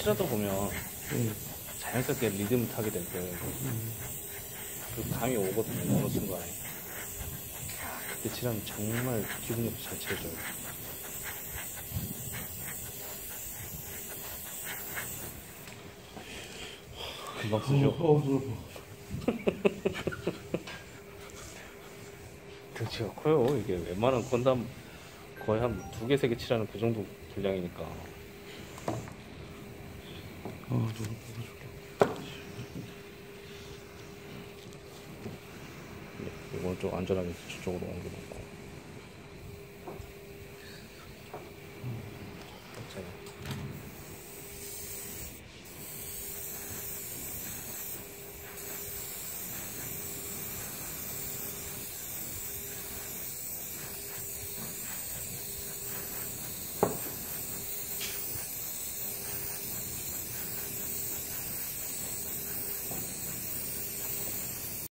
칠하다 보면 음. 자연스럽게 리듬 타게 될 거예요. 그 감이 오거든요, 어느 순간에. 그때 칠하면 정말 기분 좋게 잘 칠해줘요. 금방 쓰죠? 어, 눈 아파. 덩치가 커요. 이게 웬만한 건담 거의 한 두 개, 세개 칠하는 그 정도 분량이니까. 아, 눈 아파. 이건 좀 안전하게 저쪽으로 옮겨놓고.